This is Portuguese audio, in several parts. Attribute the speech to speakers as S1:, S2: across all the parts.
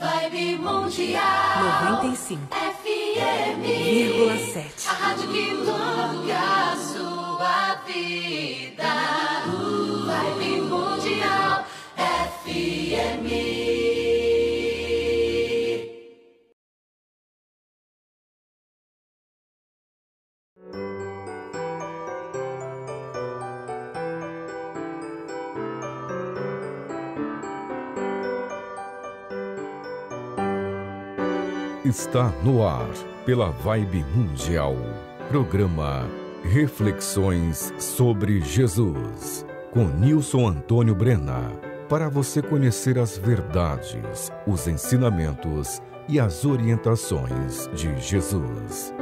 S1: Vibe Mundial.
S2: 95,7.
S1: FM A rádio que toca a sua vida. Vibe Mundial FM
S3: Está no ar, pela Vibe Mundial. Programa Reflexões sobre Jesus, com Nilson Antônio Brena. Para você conhecer as verdades, os ensinamentos e as orientações de Jesus.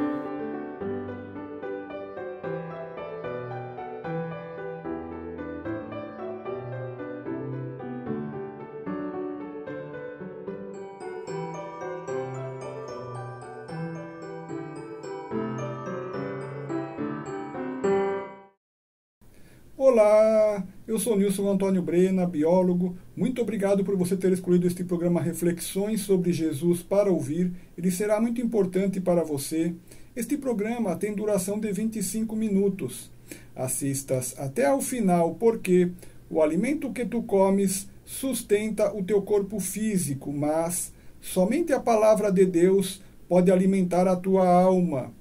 S4: Olá, eu sou Nilson Antônio Brena, biólogo. Muito obrigado por você ter escolhido este programa Reflexões sobre Jesus para ouvir. Ele será muito importante para você. Este programa tem duração de 25 minutos. Assistas até ao final, porque o alimento que tu comes sustenta o teu corpo físico, mas somente a palavra de Deus pode alimentar a tua alma.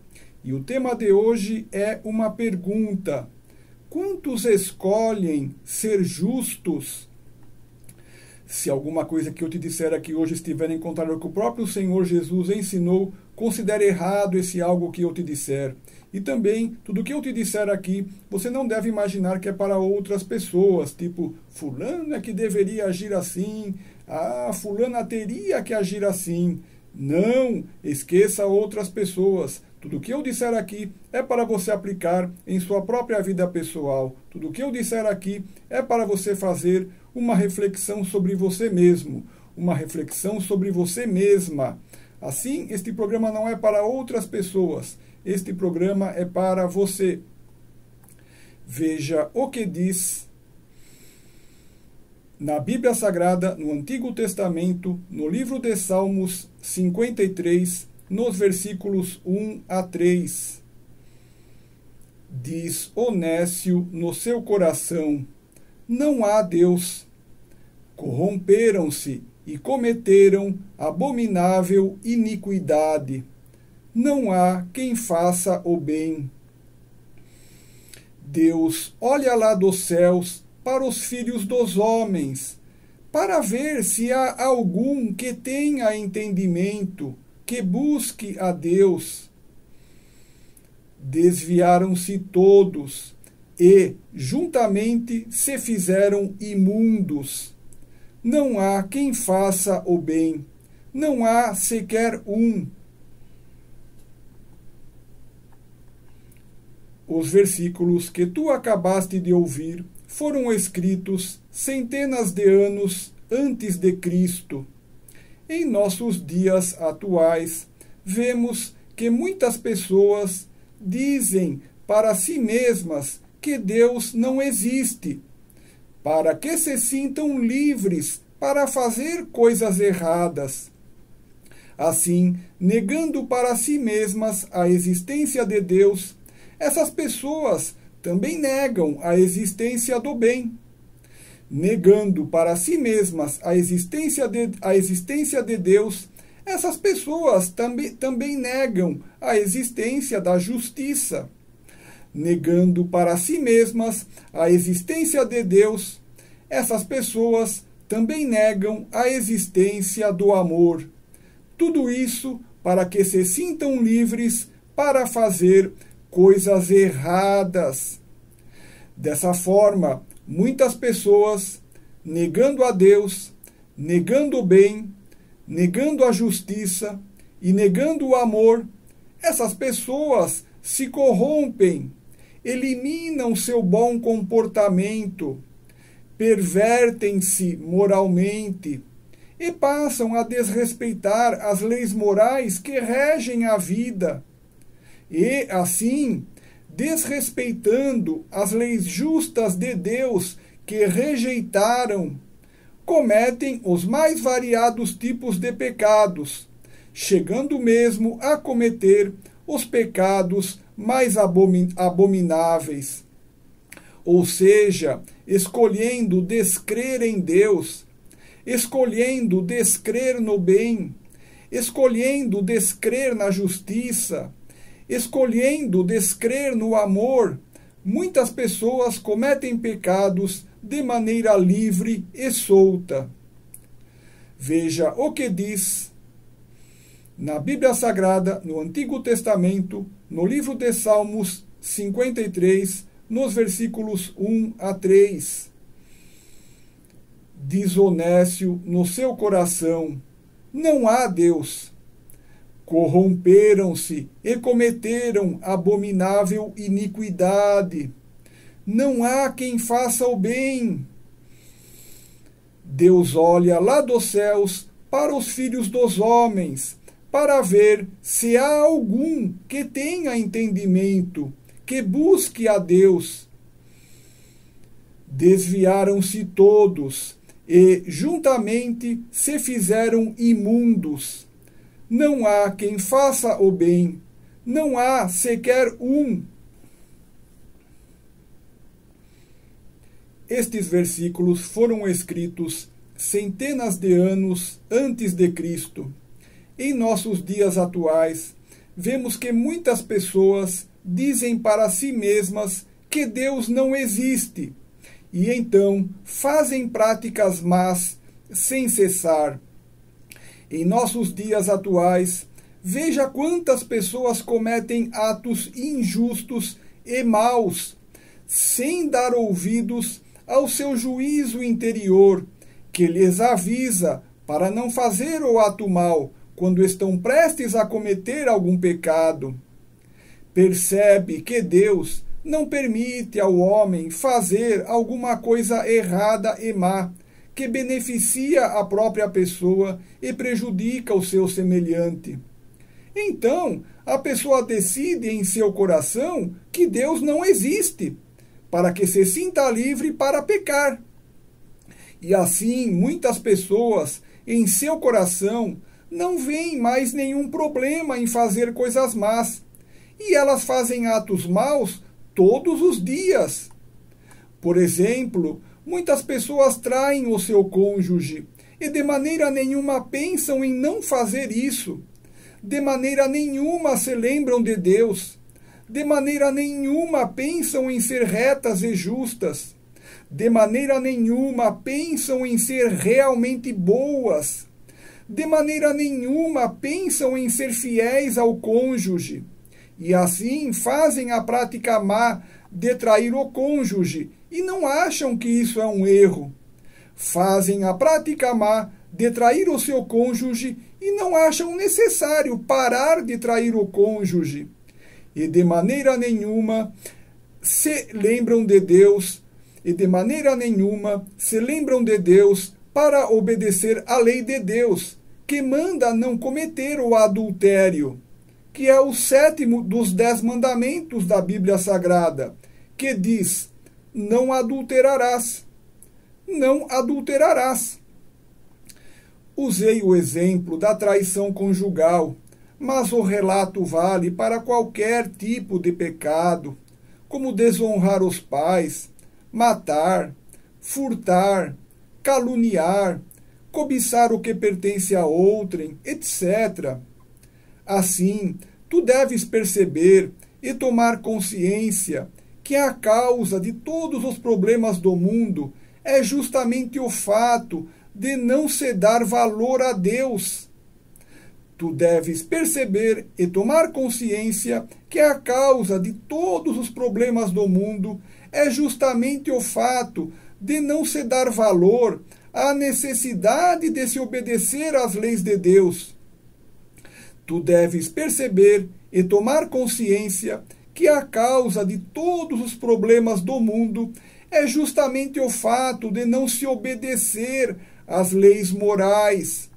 S4: E o tema de hoje é uma pergunta. Quantos escolhem ser justos? Se alguma coisa que eu te disser aqui hoje estiver em contrário com o próprio Senhor Jesus ensinou, considere errado esse algo que eu te disser. E também, tudo que eu te disser aqui, você não deve imaginar que é para outras pessoas, tipo, fulano é que deveria agir assim, ah, fulana teria que agir assim. Não, esqueça outras pessoas. Tudo que eu disser aqui é para você aplicar em sua própria vida pessoal. Tudo que eu disser aqui é para você fazer uma reflexão sobre você mesmo, uma reflexão sobre você mesma. Assim, este programa não é para outras pessoas, este programa é para você. Veja o que diz na Bíblia Sagrada, no Antigo Testamento, no livro de Salmos 53, nos versículos 1 a 3. Diz Onésio no seu coração: Não há Deus. Corromperam-se e cometeram abominável iniquidade. Não há quem faça o bem. Deus olha lá dos céus para os filhos dos homens, para ver se há algum que tenha entendimento que busque a Deus. Desviaram-se todos e, juntamente, se fizeram imundos. Não há quem faça o bem, não há sequer um. Os versículos que tu acabaste de ouvir foram escritos centenas de anos antes de Cristo em nossos dias atuais, vemos que muitas pessoas dizem para si mesmas que Deus não existe, para que se sintam livres para fazer coisas erradas. Assim, negando para si mesmas a existência de Deus, essas pessoas também negam a existência do bem negando para si mesmas a existência de, a existência de Deus, essas pessoas também, também negam a existência da justiça. Negando para si mesmas a existência de Deus, essas pessoas também negam a existência do amor. Tudo isso para que se sintam livres para fazer coisas erradas. Dessa forma, muitas pessoas negando a Deus, negando o bem, negando a justiça e negando o amor, essas pessoas se corrompem, eliminam seu bom comportamento, pervertem-se moralmente e passam a desrespeitar as leis morais que regem a vida. E, assim, desrespeitando as leis justas de Deus que rejeitaram, cometem os mais variados tipos de pecados, chegando mesmo a cometer os pecados mais abomináveis. Ou seja, escolhendo descrer em Deus, escolhendo descrer no bem, escolhendo descrer na justiça, escolhendo descrer no amor, muitas pessoas cometem pecados de maneira livre e solta. Veja o que diz na Bíblia Sagrada, no Antigo Testamento, no livro de Salmos 53, nos versículos 1 a 3. Diz no seu coração: Não há Deus. Corromperam-se e cometeram abominável iniquidade. Não há quem faça o bem. Deus olha lá dos céus para os filhos dos homens, para ver se há algum que tenha entendimento, que busque a Deus. Desviaram-se todos e juntamente se fizeram imundos. Não há quem faça o bem, não há sequer um. Estes versículos foram escritos centenas de anos antes de Cristo. Em nossos dias atuais, vemos que muitas pessoas dizem para si mesmas que Deus não existe e então fazem práticas más sem cessar. Em nossos dias atuais, veja quantas pessoas cometem atos injustos e maus, sem dar ouvidos ao seu juízo interior, que lhes avisa para não fazer o ato mal quando estão prestes a cometer algum pecado. Percebe que Deus não permite ao homem fazer alguma coisa errada e má, que beneficia a própria pessoa e prejudica o seu semelhante. Então, a pessoa decide em seu coração que Deus não existe, para que se sinta livre para pecar. E assim, muitas pessoas, em seu coração, não veem mais nenhum problema em fazer coisas más, e elas fazem atos maus todos os dias. Por exemplo, muitas pessoas traem o seu cônjuge e de maneira nenhuma pensam em não fazer isso. De maneira nenhuma se lembram de Deus. De maneira nenhuma pensam em ser retas e justas. De maneira nenhuma pensam em ser realmente boas. De maneira nenhuma pensam em ser fiéis ao cônjuge e assim fazem a prática má de trair o cônjuge e não acham que isso é um erro. Fazem a prática má de trair o seu cônjuge e não acham necessário parar de trair o cônjuge. E de maneira nenhuma se lembram de Deus, e de maneira nenhuma se lembram de Deus para obedecer à lei de Deus, que manda não cometer o adultério que é o sétimo dos dez mandamentos da Bíblia Sagrada, que diz: Não adulterarás. Não adulterarás. Usei o exemplo da traição conjugal, mas o relato vale para qualquer tipo de pecado, como desonrar os pais, matar, furtar, caluniar, cobiçar o que pertence a outrem, etc. Assim, tu deves perceber e tomar consciência que a causa de todos os problemas do mundo é justamente o fato de não se dar valor a Deus. Tu deves perceber e tomar consciência que a causa de todos os problemas do mundo é justamente o fato de não se dar valor à necessidade de se obedecer às leis de Deus Tu deves perceber e tomar consciência que a causa de todos os problemas do mundo é justamente o fato de não se obedecer às leis morais.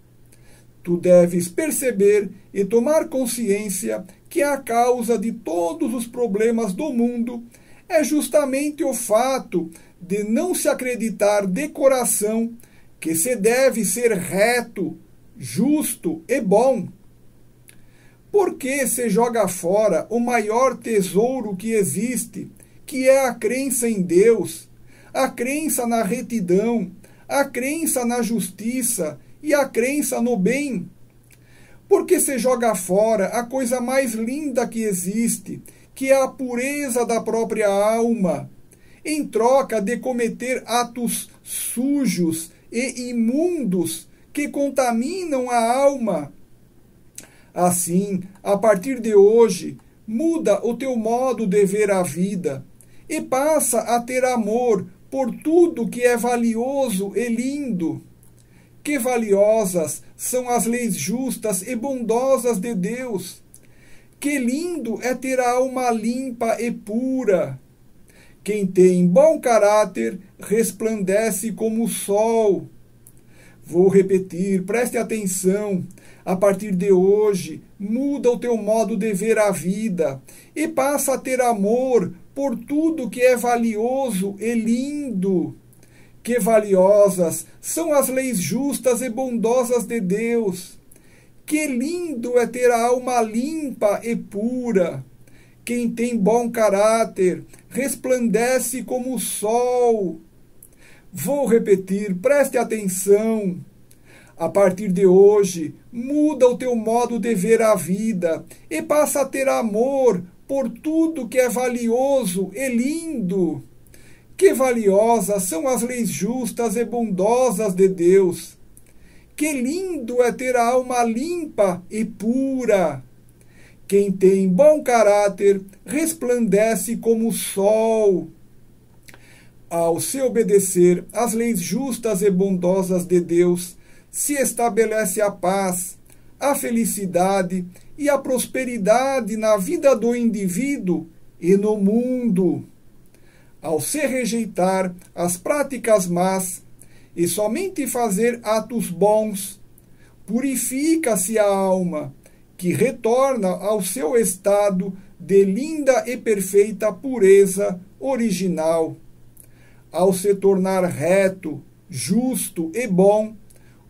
S4: Tu deves perceber e tomar consciência que a causa de todos os problemas do mundo é justamente o fato de não se acreditar de coração que se deve ser reto, justo e bom. Por que se joga fora o maior tesouro que existe, que é a crença em Deus, a crença na retidão, a crença na justiça e a crença no bem? Porque se joga fora a coisa mais linda que existe, que é a pureza da própria alma, em troca de cometer atos sujos e imundos que contaminam a alma. Assim, a partir de hoje, muda o teu modo de ver a vida e passa a ter amor por tudo que é valioso e lindo. Que valiosas são as leis justas e bondosas de Deus! Que lindo é ter a alma limpa e pura! Quem tem bom caráter resplandece como o sol. Vou repetir, preste atenção. A partir de hoje, muda o teu modo de ver a vida e passa a ter amor por tudo que é valioso e lindo. Que valiosas são as leis justas e bondosas de Deus. Que lindo é ter a alma limpa e pura. Quem tem bom caráter resplandece como o sol. Vou repetir, preste atenção. A partir de hoje, muda o teu modo de ver a vida e passa a ter amor por tudo que é valioso e lindo. Que valiosas são as leis justas e bondosas de Deus. Que lindo é ter a alma limpa e pura. Quem tem bom caráter resplandece como o sol. Ao se obedecer às leis justas e bondosas de Deus, se estabelece a paz, a felicidade e a prosperidade na vida do indivíduo e no mundo. Ao se rejeitar as práticas más e somente fazer atos bons, purifica-se a alma que retorna ao seu estado de linda e perfeita pureza original. Ao se tornar reto, justo e bom,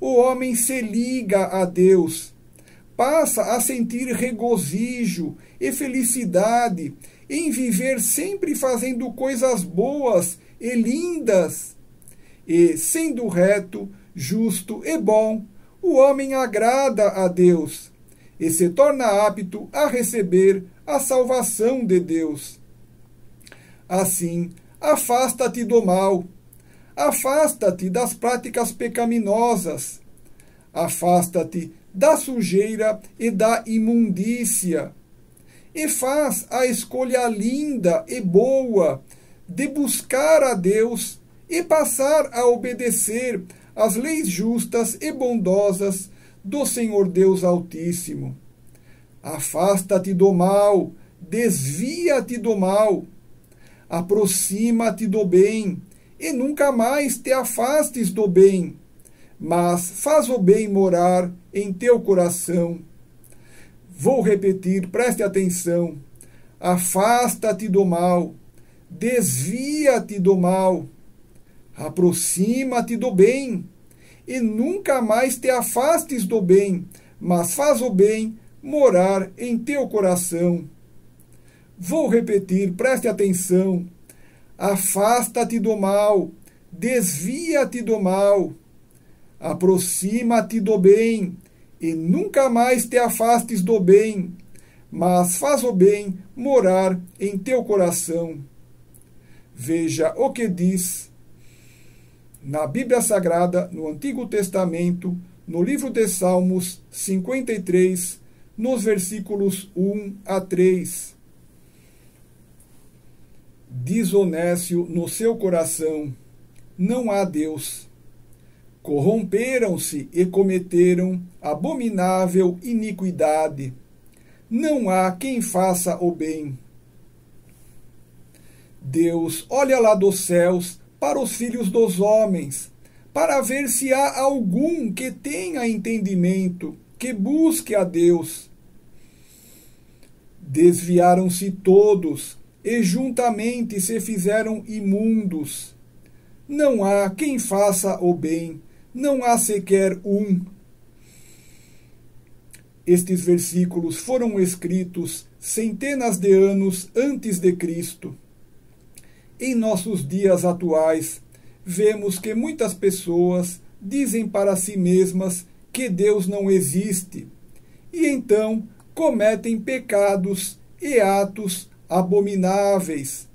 S4: o homem se liga a Deus, passa a sentir regozijo e felicidade em viver sempre fazendo coisas boas e lindas. E, sendo reto, justo e bom, o homem agrada a Deus e se torna apto a receber a salvação de Deus. Assim, afasta-te do mal, afasta-te das práticas pecaminosas, afasta-te da sujeira e da imundícia, e faz a escolha linda e boa de buscar a Deus e passar a obedecer às leis justas e bondosas do Senhor Deus Altíssimo. Afasta-te do mal, desvia-te do mal, aproxima-te do bem, e nunca mais te afastes do bem, mas faz o bem morar em teu coração. Vou repetir, preste atenção. Afasta-te do mal, desvia-te do mal, aproxima-te do bem e nunca mais te afastes do bem, mas faz o bem morar em teu coração. Vou repetir, preste atenção. Afasta-te do mal, desvia-te do mal, aproxima-te do bem, e nunca mais te afastes do bem, mas faz o bem morar em teu coração. Veja o que diz na Bíblia Sagrada, no Antigo Testamento, no livro de Salmos 53, nos versículos 1 a 3. Diz Onésio no seu coração: Não há Deus. Corromperam-se e cometeram abominável iniquidade. Não há quem faça o bem. Deus olha lá dos céus para os filhos dos homens, para ver se há algum que tenha entendimento, que busque a Deus. Desviaram-se todos e juntamente se fizeram imundos. Não há quem faça o bem, não há sequer um. Estes versículos foram escritos centenas de anos antes de Cristo. Em nossos dias atuais, vemos que muitas pessoas dizem para si mesmas que Deus não existe e então cometem pecados e atos abomináveis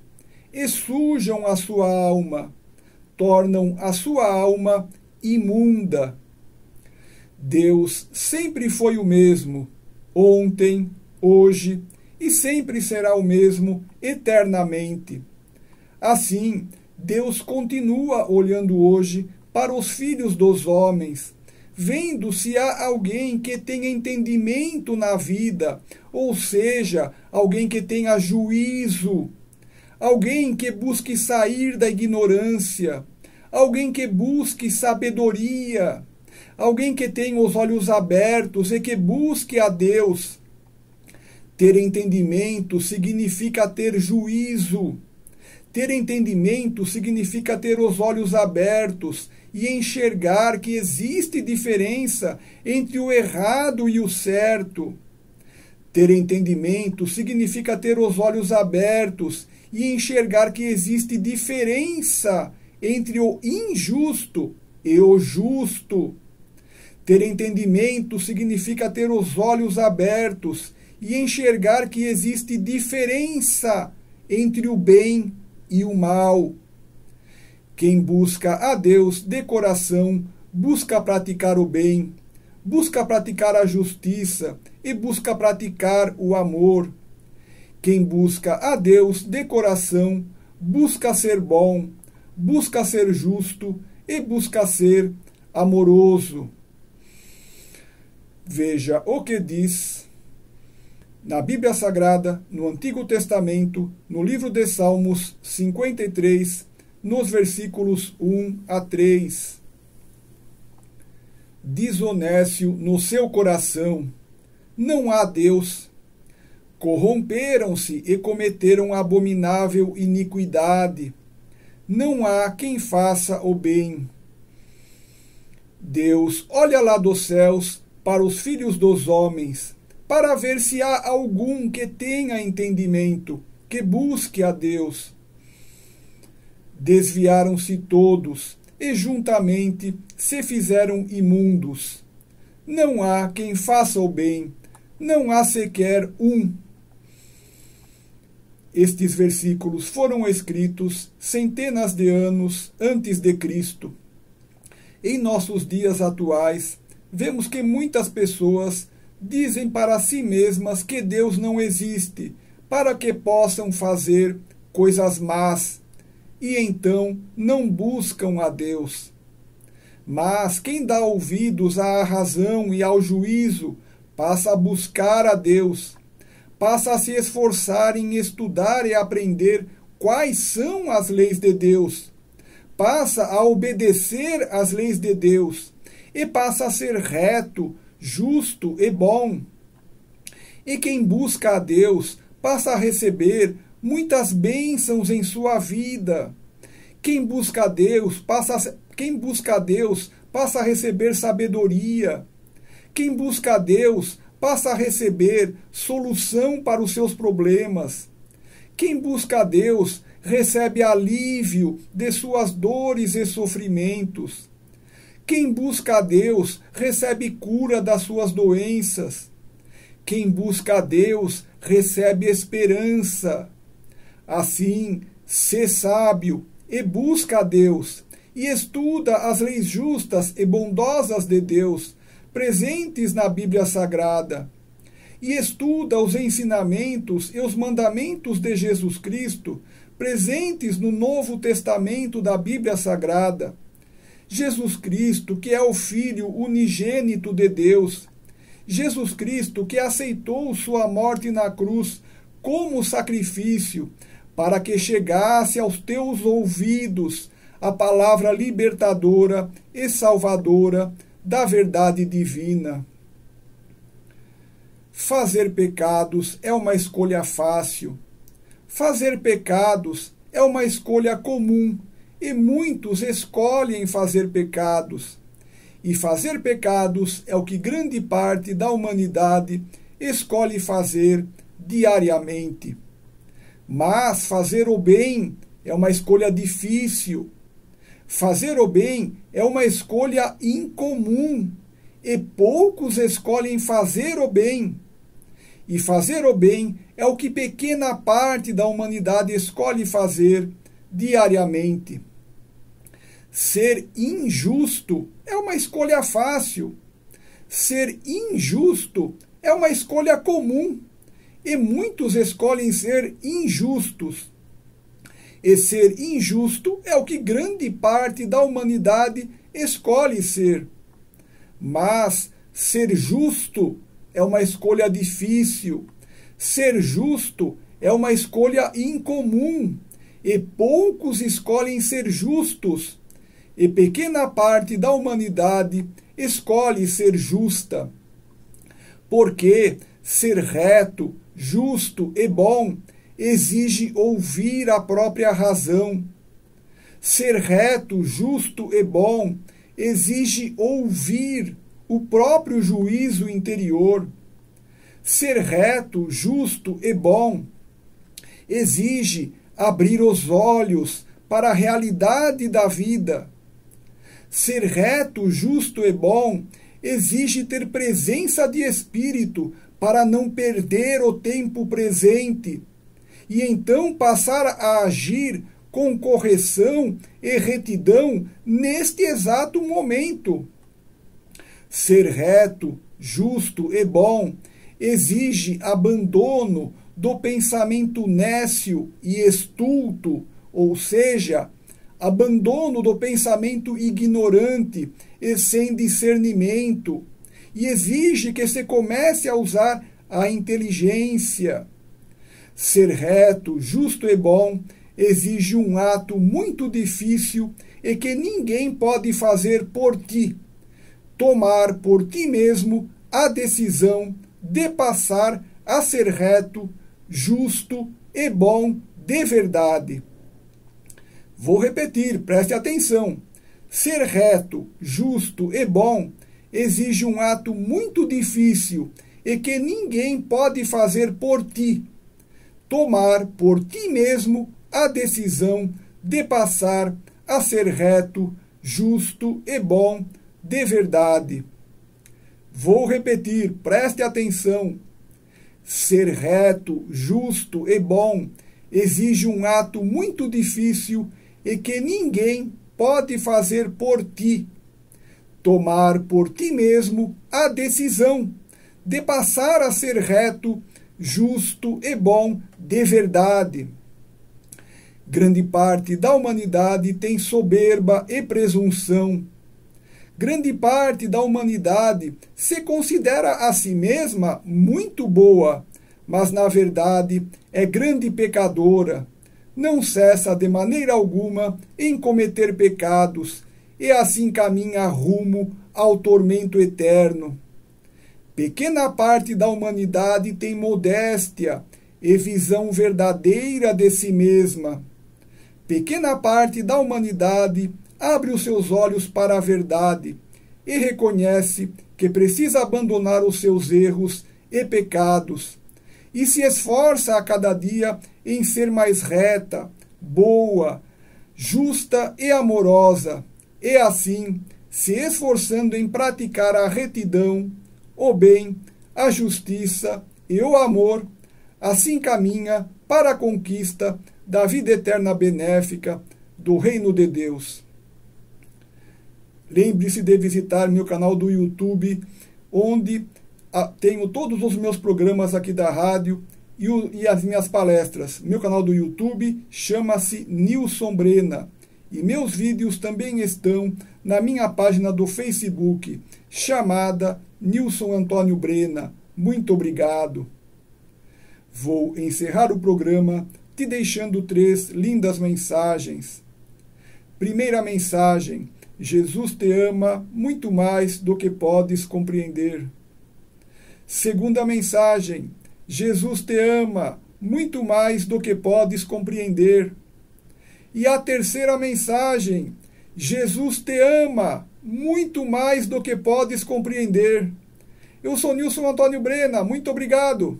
S4: e sujam a sua alma, tornam a sua alma imunda. Deus sempre foi o mesmo, ontem, hoje e sempre será o mesmo eternamente. Assim, Deus continua olhando hoje para os filhos dos homens, vendo se há alguém que tenha entendimento na vida, ou seja, alguém que tenha juízo, alguém que busque sair da ignorância, alguém que busque sabedoria, alguém que tenha os olhos abertos e que busque a Deus. Ter entendimento significa ter juízo. Ter entendimento significa ter os olhos abertos e enxergar que existe diferença entre o errado e o certo. Ter entendimento significa ter os olhos abertos e enxergar que existe diferença entre o injusto e o justo. Ter entendimento significa ter os olhos abertos e enxergar que existe diferença entre o bem e o mal. Quem busca a Deus de coração busca praticar o bem, busca praticar a justiça e busca praticar o amor. Quem busca a Deus de coração busca ser bom, busca ser justo e busca ser amoroso. Veja o que diz na Bíblia Sagrada, no Antigo Testamento, no livro de Salmos 53, nos versículos 1 a 3. Desonécio no seu coração, não há Deus. Corromperam-se e cometeram abominável iniquidade. Não há quem faça o bem. Deus olha lá dos céus para os filhos dos homens, para ver se há algum que tenha entendimento, que busque a Deus. Desviaram-se todos e juntamente se fizeram imundos. Não há quem faça o bem, não há sequer um. Estes versículos foram escritos centenas de anos antes de Cristo. Em nossos dias atuais, vemos que muitas pessoas dizem para si mesmas que Deus não existe, para que possam fazer coisas más, e então não buscam a Deus. Mas quem dá ouvidos à razão e ao juízo passa a buscar a Deus, passa a se esforçar em estudar e aprender quais são as leis de Deus, passa a obedecer às leis de Deus e passa a ser reto, justo e bom. E quem busca a Deus passa a receber muitas bênçãos em sua vida. Quem busca a Deus passa a, quem busca Deus passa a receber sabedoria. Quem busca a Deus passa a receber solução para os seus problemas. Quem busca a Deus recebe alívio de suas dores e sofrimentos. Quem busca a Deus recebe cura das suas doenças. Quem busca a Deus recebe esperança. Assim, sê sábio e busca a Deus, e estuda as leis justas e bondosas de Deus, presentes na Bíblia Sagrada, e estuda os ensinamentos e os mandamentos de Jesus Cristo, presentes no Novo Testamento da Bíblia Sagrada. Jesus Cristo, que é o Filho unigênito de Deus, Jesus Cristo, que aceitou sua morte na cruz como sacrifício, para que chegasse aos teus ouvidos a palavra libertadora e salvadora da verdade divina. Fazer pecados é uma escolha fácil. Fazer pecados é uma escolha comum e muitos escolhem fazer pecados. E fazer pecados é o que grande parte da humanidade escolhe fazer diariamente. Mas fazer o bem é uma escolha difícil. Fazer o bem é uma escolha incomum e poucos escolhem fazer o bem. E fazer o bem é o que pequena parte da humanidade escolhe fazer diariamente. Ser injusto é uma escolha fácil. Ser injusto é uma escolha comum. E muitos escolhem ser injustos. E ser injusto é o que grande parte da humanidade escolhe ser. Mas ser justo é uma escolha difícil. Ser justo é uma escolha incomum. E poucos escolhem ser justos. E pequena parte da humanidade escolhe ser justa. Porque ser reto, justo e bom exige ouvir a própria razão. Ser reto, justo e bom exige ouvir o próprio juízo interior. Ser reto, justo e bom exige abrir os olhos para a realidade da vida. Ser reto, justo e bom exige ter presença de espírito para não perder o tempo presente e então passar a agir com correção e retidão neste exato momento. Ser reto, justo e bom exige abandono do pensamento nécio e estulto, ou seja, abandono do pensamento ignorante e sem discernimento, e exige que se comece a usar a inteligência. Ser reto, justo e bom exige um ato muito difícil e que ninguém pode fazer por ti. Tomar por ti mesmo a decisão de passar a ser reto, justo e bom de verdade. Vou repetir, preste atenção. Ser reto, justo e bom exige um ato muito difícil e que ninguém pode fazer por ti. Tomar por ti mesmo a decisão de passar a ser reto, justo e bom de verdade. Vou repetir, preste atenção. Ser reto, justo e bom exige um ato muito difícil e que ninguém pode fazer por ti. Tomar por ti mesmo a decisão de passar a ser reto, justo e bom de verdade. Grande parte da humanidade tem soberba e presunção. Grande parte da humanidade se considera a si mesma muito boa, mas na verdade é grande pecadora. Não cessa de maneira alguma em cometer pecados e assim caminha rumo ao tormento eterno. Pequena parte da humanidade tem modéstia e visão verdadeira de si mesma pequena parte da humanidade abre os seus olhos para a verdade e reconhece que precisa abandonar os seus erros e pecados e se esforça a cada dia em ser mais reta, boa, justa e amorosa, e assim, se esforçando em praticar a retidão, o bem, a justiça e o amor, assim caminha para a conquista da vida eterna benéfica do reino de Deus. Lembre-se de visitar meu canal do YouTube, onde ah, tenho todos os meus programas aqui da rádio e, e as minhas palestras. Meu canal do YouTube chama-se Nilson Brena. E meus vídeos também estão na minha página do Facebook, chamada Nilson Antônio Brena. Muito obrigado. Vou encerrar o programa te deixando três lindas mensagens. Primeira mensagem: Jesus te ama muito mais do que podes compreender. Segunda mensagem: Jesus te ama muito mais do que podes compreender. E a terceira mensagem: Jesus te ama muito mais do que podes compreender. Eu sou Nilson Antônio Brena, muito obrigado.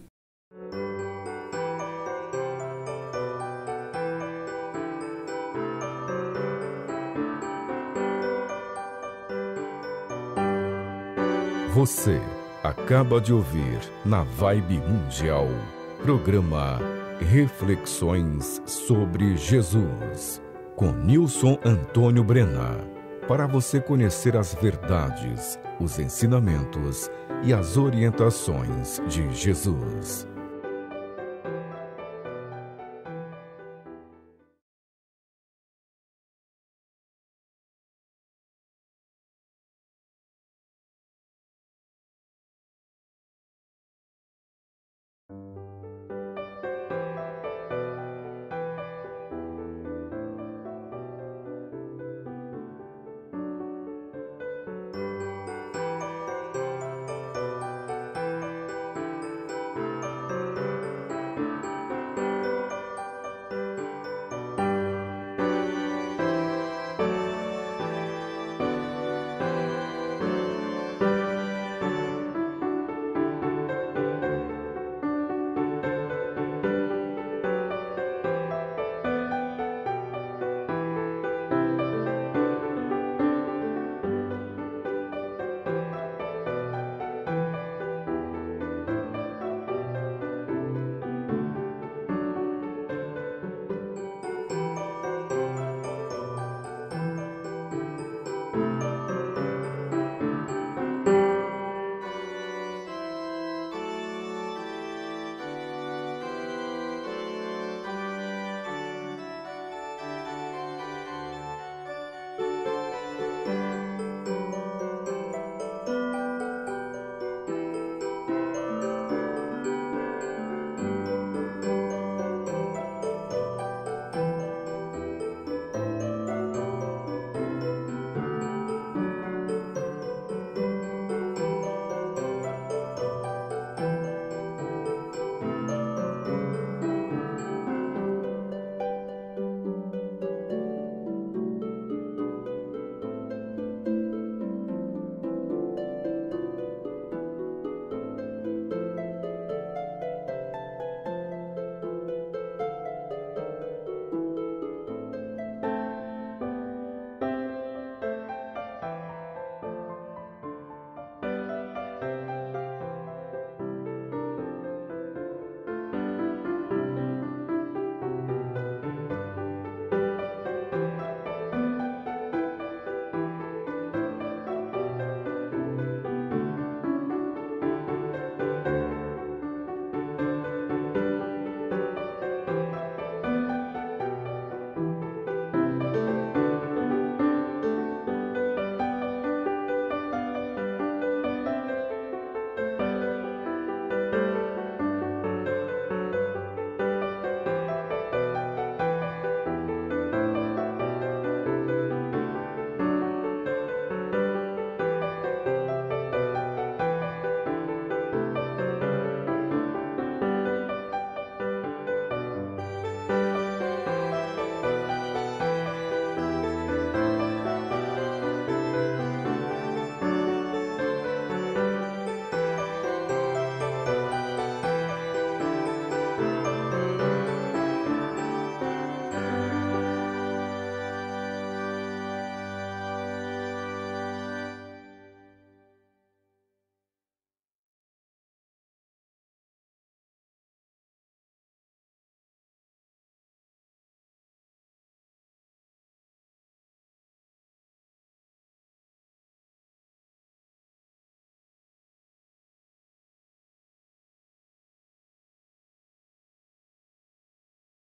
S3: Você acaba de ouvir na Vibe Mundial, programa Reflexões sobre Jesus, com Nilson Antônio Brena. Para você conhecer as verdades, os ensinamentos e as orientações de Jesus.